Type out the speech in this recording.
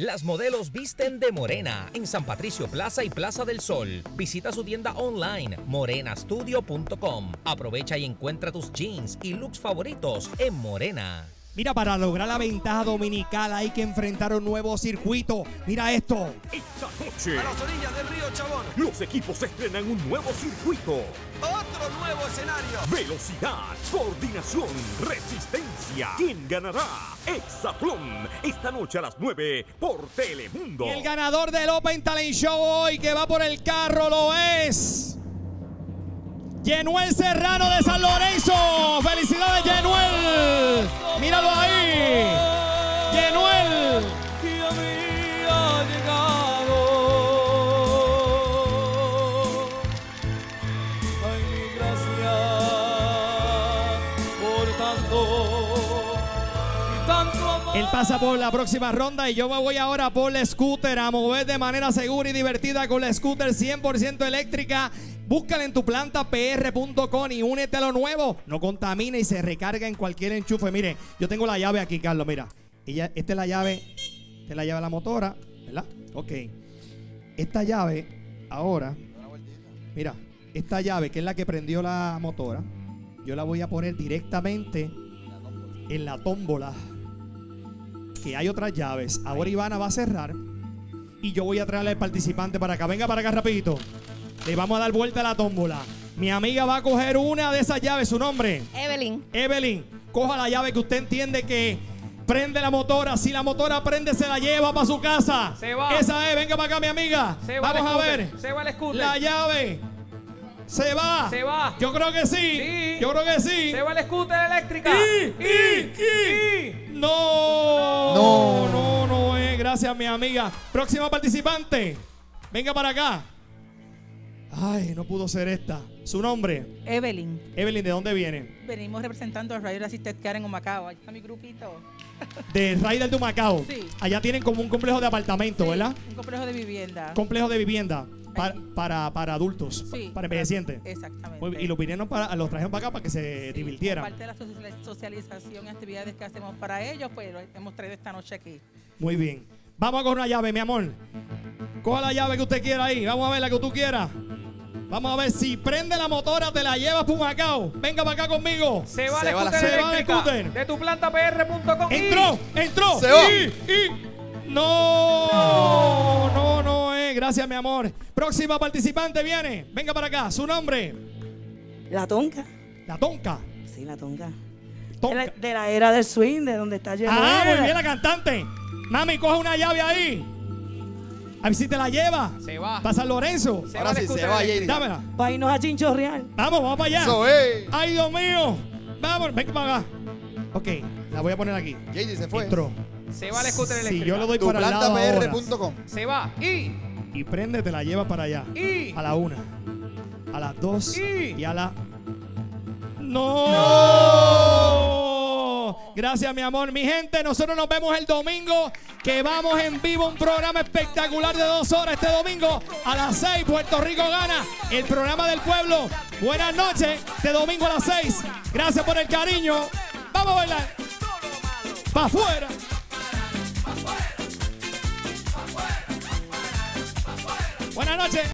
Las modelos visten de morena en San Patricio Plaza y Plaza del Sol. Visita su tienda online morenastudio.com. Aprovecha y encuentra tus jeans y looks favoritos en Morena. Mira, para lograr la ventaja dominical hay que enfrentar un nuevo circuito. Mira esto. A las orillas del río Chabón. los equipos estrenan un nuevo circuito. Otro nuevo escenario. Velocidad, coordinación, resistencia. ¿Quién ganará? Exatlón. Esta noche a las 9 por Telemundo. Y el ganador del Open Talent Show hoy que va por el carro lo es. Yenuel Serrano de San Lorenzo. ¡Felicidades, Yenuel! ¡Míralo ahí! Él pasa por la próxima ronda y yo me voy ahora por la scooter a mover de manera segura y divertida con la scooter 100% eléctrica. Búscala en tu planta pr.com y únete a lo nuevo. No contamina y se recarga en cualquier enchufe. Mire, yo tengo la llave aquí, Carlos. Mira, ella, esta es la llave, esta es la llave de la motora, ¿verdad? Ok. Esta llave, ahora, mira, esta llave que es la que prendió la motora, yo la voy a poner directamente en la tómbola que hay otras llaves. Ahora Ivana va a cerrar y yo voy a traerle al participante para acá. Venga para acá rapidito. Le vamos a dar vuelta a la tómbola. Mi amiga va a coger una de esas llaves. ¿Su nombre? Evelyn. Evelyn. Coja la llave que usted entiende que prende la motora. Si la motora prende, se la lleva para su casa. Se va. Esa es. Venga para acá, mi amiga. Se va vamos a ver. Se va el scooter. La llave. Se va. Se va. Yo creo que sí. Sí. Yo creo que sí. Se va el scooter eléctrica. Y, y, y. No. No. No, no es. Gracias, mi amiga. Próxima participante. Venga para acá. Ay, no pudo ser esta. Su nombre. Evelyn, Evelyn, ¿de dónde viene? venimos representando a Rider Assisted Care en Humacao. Ahí está mi grupito. De Raider de Macao. Sí. Allá tienen como un complejo de apartamentos, Sí, ¿verdad? Un complejo de vivienda. Complejo de vivienda para, para, para adultos, Sí, para envejecientes. Exactamente. Y los vinieron para, los trajeron para acá para que se divirtieran. Parte de la social- socialización y actividades que hacemos para ellos, pues hemos traído esta noche aquí. Muy bien. Vamos a coger una llave, mi amor. Coja la llave que usted quiera ahí. Vamos a ver la que tú quieras. Vamos a ver si prende la motora, te la llevas para Macao. Venga para acá conmigo. Se va Se el va la- scooter se va el scooter. De tu planta pr.com. Entró, entró. Se va. Y, y- No, no, no es. Gracias, mi amor. Próxima participante viene. Venga para acá. Su nombre. La tonca. La tonca. Sí, la tonca. De Tonca. la, de la era del swing, de donde está lleno. Ah, muy bien la cantante. Mami, coge una llave ahí. A ver si te la lleva. Se va. Para San Lorenzo. Se Ahora va sí, se va. Jerry. Dámela. Para irnos a chinchorreal. Vamos, vamos para allá. Eso es. Ay, Dios mío. Vamos, ven para acá. Ok, la voy a poner aquí. JD se fue. Entró. Se va el scooter Si eléctrica. yo le doy Tu para el lado ahora. Se va. Y. y prende, te la lleva para allá. Y. A la una, a las dos Y- y a la. ¡No! Gracias, mi amor. Mi gente, nosotros nos vemos el domingo que vamos en vivo un programa espectacular de dos horas este domingo a las seis. Puerto Rico gana el programa del pueblo. Buenas noches, este domingo a las seis. Gracias por el cariño. Vamos a bailar. ¡Pa' afuera! Buenas noches.